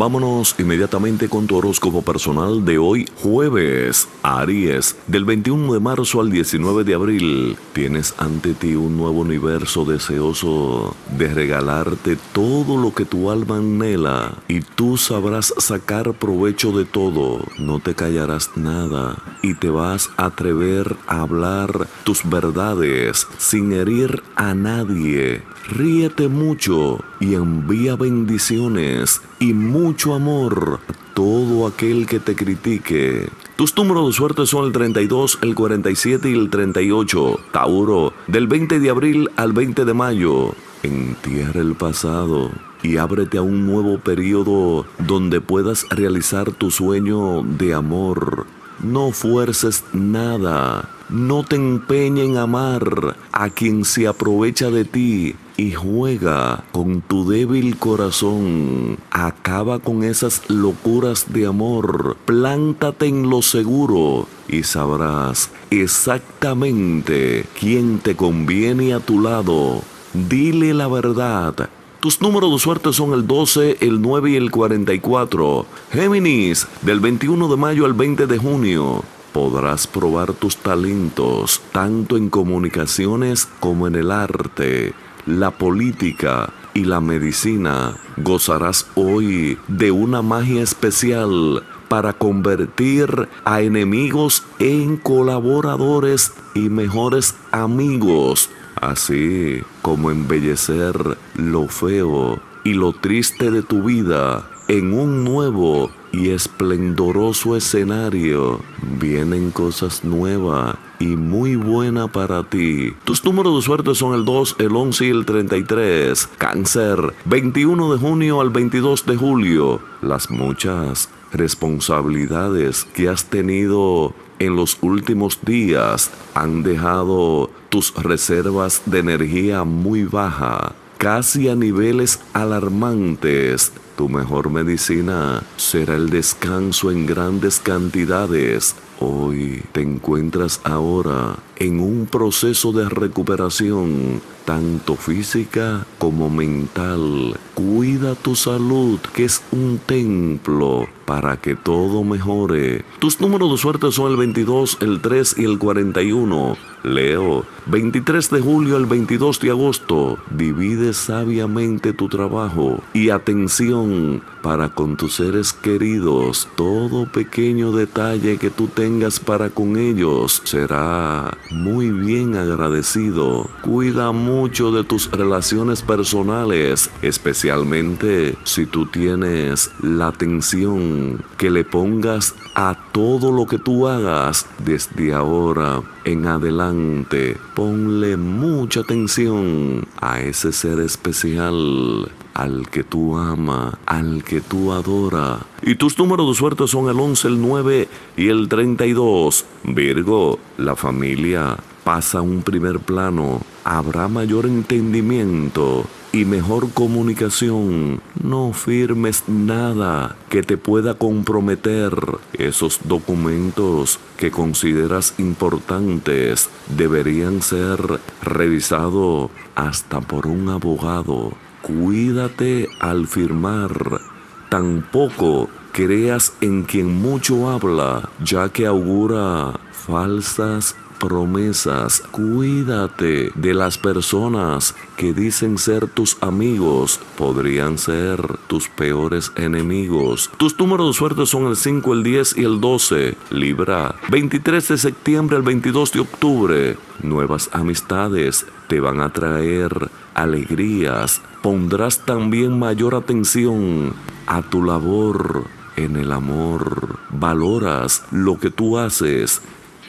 Vámonos inmediatamente con tu horóscopo personal de hoy, jueves, Aries, del 21 de marzo al 19 de abril. Tienes ante ti un nuevo universo deseoso de regalarte todo lo que tu alma anhela y tú sabrás sacar provecho de todo. No te callarás nada y te vas a atrever a hablar tus verdades sin herir a nadie. Ríete mucho y envía bendiciones y mucho amor a todo aquel que te critique. Tus números de suerte son el 32, el 47 y el 38. Tauro, del 20 de abril al 20 de mayo. Entierra el pasado y ábrete a un nuevo periodo donde puedas realizar tu sueño de amor. No fuerces nada. No te empeñes en amar a quien se aprovecha de ti y juega con tu débil corazón. Acaba con esas locuras de amor. Plántate en lo seguro y sabrás exactamente quién te conviene a tu lado. Dile la verdad. Tus números de suerte son el 12, el 9 y el 44. Géminis, del 21 de mayo al 20 de junio podrás probar tus talentos tanto en comunicaciones como en el arte. La política y la medicina, gozarás hoy de una magia especial para convertir a enemigos en colaboradores y mejores amigos, así como embellecer lo feo y lo triste de tu vida en un nuevo y esplendoroso escenario. Vienen cosas nuevas y muy buena para ti. Tus números de suerte son el 2, el 11 y el 33. Cáncer, 21 de junio al 22 de julio. Las muchas responsabilidades que has tenido en los últimos días han dejado tus reservas de energía muy baja, casi a niveles alarmantes. Tu mejor medicina será el descanso en grandes cantidades Hoy te encuentras ahora en un proceso de recuperación, tanto física como mental. Cuida tu salud, que es un templo, para que todo mejore. Tus números de suerte son el 22, el 3 y el 41. Leo, 23 de julio al 22 de agosto. Divide sabiamente tu trabajo y atención para con tus seres queridos. Todo pequeño detalle que tú tengas para con ellos será muy bien agradecido. Cuida mucho de tus relaciones personales, especialmente si tú tienes la atención que le pongas a todo lo que tú hagas desde ahora en adelante. Ponle mucha atención a ese ser especial al que tú ama, al que tú adora. Y tus números de suerte son el 11, el 9 y el 32. Virgo, la familia pasa a un primer plano. Habrá mayor entendimiento y mejor comunicación. No firmes nada que te pueda comprometer. Esos documentos que consideras importantes deberían ser revisados hasta por un abogado. Cuídate al firmar. Tampoco creas en quien mucho habla, ya que augura falsas promesas. Cuídate de las personas que dicen ser tus amigos. Podrían ser tus peores enemigos. Tus números de suerte son el 5, el 10 y el 12. Libra. 23 de septiembre al 22 de octubre. Nuevas amistades te van a traer alegrías. Pondrás también mayor atención a tu labor en el amor. Valoras lo que tú haces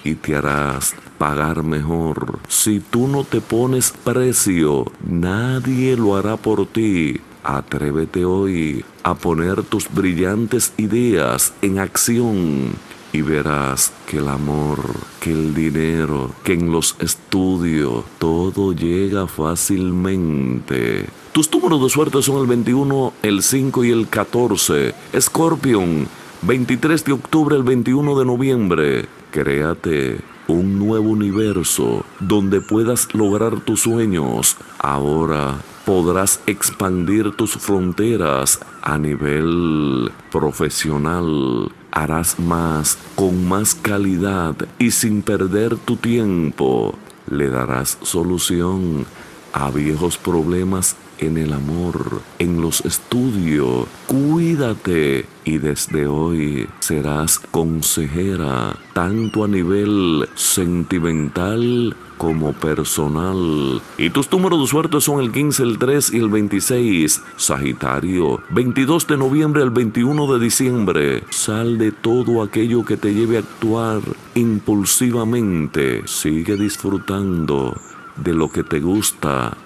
y te harás pagar mejor. Si tú no te pones precio, nadie lo hará por ti. Atrévete hoy a poner tus brillantes ideas en acción y verás que el amor, que el dinero, que en los estudios todo llega fácilmente. Tus números de suerte son el 21, el 5 y el 14. Scorpion, 23 de octubre al 21 de noviembre. Créate un nuevo universo donde puedas lograr tus sueños. Ahora podrás expandir tus fronteras a nivel profesional. Harás más con más calidad y sin perder tu tiempo. Le darás solución a viejos problemas en el amor, en los estudios. Cuídate y desde hoy serás consejera tanto a nivel sentimental como personal. Y tus números de suerte son el 15, el 3 y el 26. Sagitario, 22 de noviembre al 21 de diciembre. Sal de todo aquello que te lleve a actuar impulsivamente. Sigue disfrutando de lo que te gusta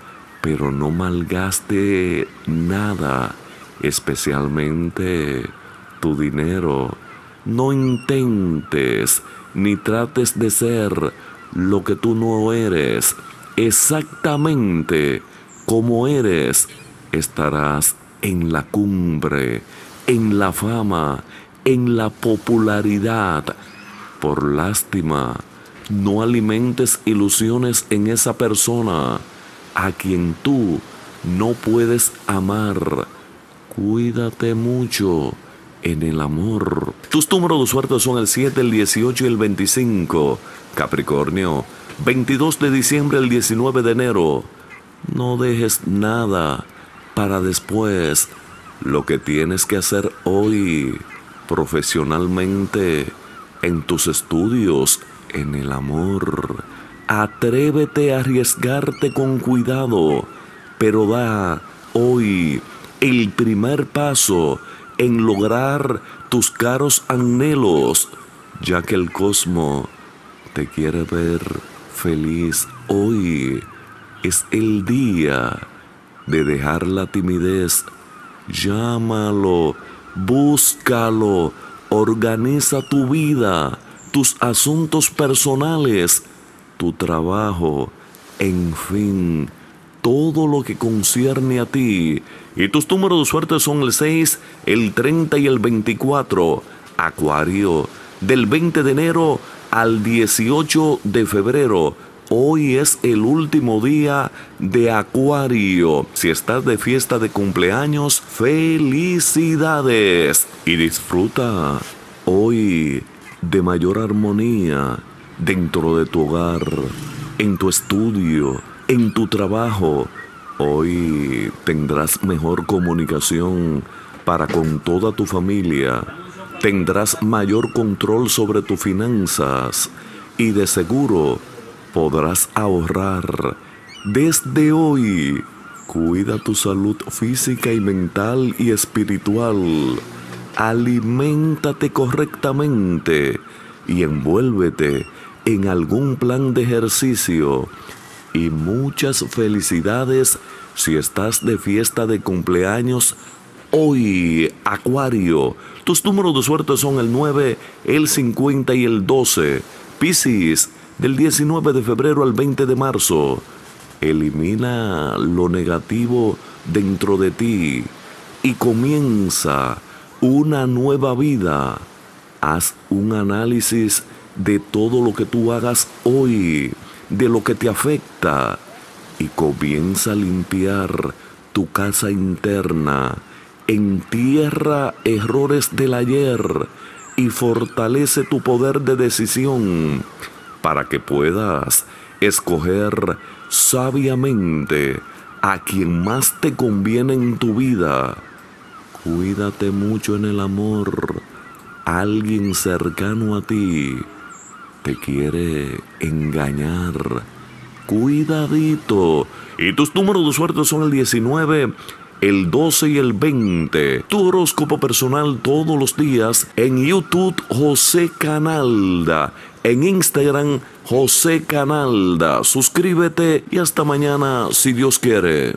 pero no malgaste nada, especialmente tu dinero. No intentes ni trates de ser lo que tú no eres. Exactamente como eres, estarás en la cumbre, en la fama, en la popularidad. Por lástima, no alimentes ilusiones en esa persona a quien tú no puedes amar. Cuídate mucho en el amor. Tus números de suerte son el 7, el 18 y el 25. Capricornio, 22 de diciembre, el 19 de enero. No dejes nada para después. Lo que tienes que hacer hoy, profesionalmente, en tus estudios, en el amor Atrévete a arriesgarte con cuidado, pero da hoy el primer paso en lograr tus caros anhelos, ya que el cosmo te quiere ver feliz. Hoy es el día de dejar la timidez. Llámalo, búscalo, organiza tu vida, tus asuntos personales tu trabajo, en fin, todo lo que concierne a ti. Y tus números de suerte son el 6, el 30 y el 24. Acuario, del 20 de enero al 18 de febrero. Hoy es el último día de Acuario. Si estás de fiesta de cumpleaños, felicidades. Y disfruta hoy de mayor armonía dentro de tu hogar, en tu estudio, en tu trabajo. Hoy tendrás mejor comunicación para con toda tu familia. Tendrás mayor control sobre tus finanzas y de seguro podrás ahorrar. Desde hoy, cuida tu salud física y mental y espiritual. Aliméntate correctamente y envuélvete en algún plan de ejercicio y muchas felicidades si estás de fiesta de cumpleaños hoy, Acuario. Tus números de suerte son el 9, el 50 y el 12. Piscis, del 19 de febrero al 20 de marzo. Elimina lo negativo dentro de ti y comienza una nueva vida. Haz un análisis de todo lo que tú hagas hoy, de lo que te afecta, y comienza a limpiar tu casa interna, entierra errores del ayer y fortalece tu poder de decisión para que puedas escoger sabiamente a quien más te conviene en tu vida. Cuídate mucho en el amor. Alguien cercano a ti te quiere engañar. Cuidadito. Y tus números de suerte son el 19, el 12 y el 20. Tu horóscopo personal todos los días en YouTube José Canalda. En Instagram José Canalda. Suscríbete y hasta mañana si Dios quiere.